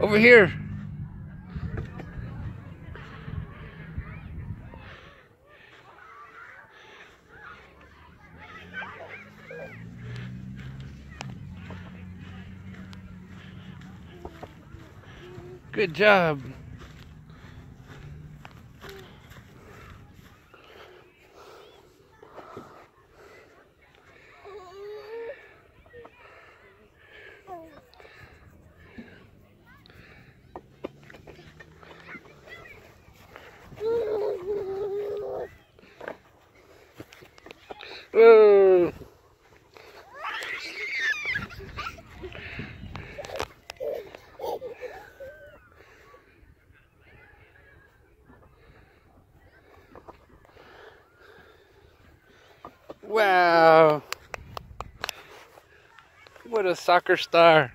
Over here. Good job. Whoa. Wow. What a soccer star.